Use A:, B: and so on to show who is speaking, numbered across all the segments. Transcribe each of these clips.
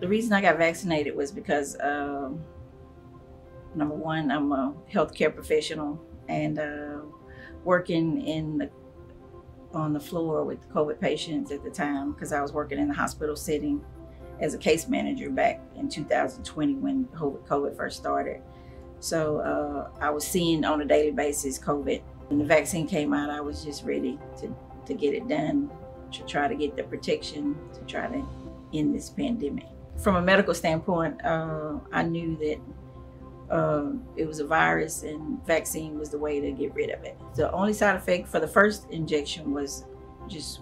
A: the reason I got vaccinated was because um, number one, I'm a healthcare professional and uh, working in the on the floor with COVID patients at the time because I was working in the hospital setting as a case manager back in 2020 when COVID first started. So uh, I was seeing on a daily basis COVID. When the vaccine came out, I was just ready to, to get it done, to try to get the protection, to try to end this pandemic. From a medical standpoint, uh, I knew that uh, it was a virus and vaccine was the way to get rid of it. The only side effect for the first injection was just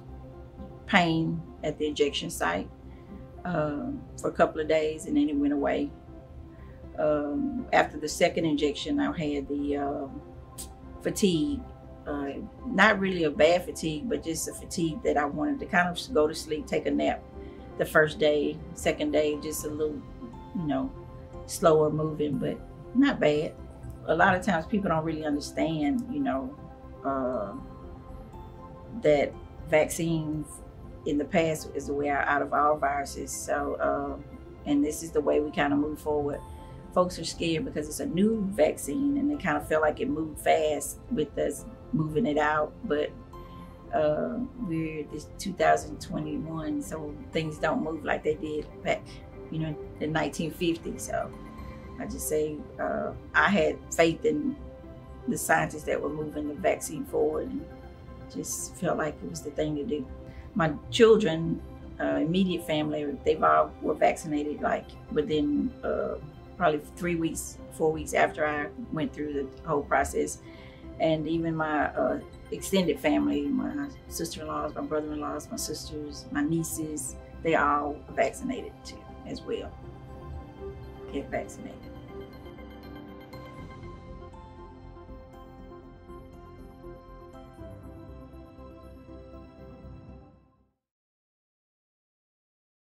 A: pain at the injection site um, for a couple of days and then it went away. Um, after the second injection, I had the uh, fatigue. Uh, not really a bad fatigue, but just a fatigue that I wanted to kind of go to sleep, take a nap. The first day, second day, just a little, you know, slower moving, but not bad. A lot of times people don't really understand, you know, uh, that vaccines in the past is the way out of all viruses. So, uh, and this is the way we kind of move forward. Folks are scared because it's a new vaccine and they kind of feel like it moved fast with us moving it out. But uh, we're this 2021, so things don't move like they did back, you know, in 1950. So I just say uh, I had faith in the scientists that were moving the vaccine forward and just felt like it was the thing to do. My children, uh, immediate family, they've all were vaccinated like within uh, probably three weeks, four weeks after I went through the whole process. And even my uh, extended family, my sister-in-laws, my brother-in-laws, my sisters, my nieces, they all vaccinated too as well. Get vaccinated.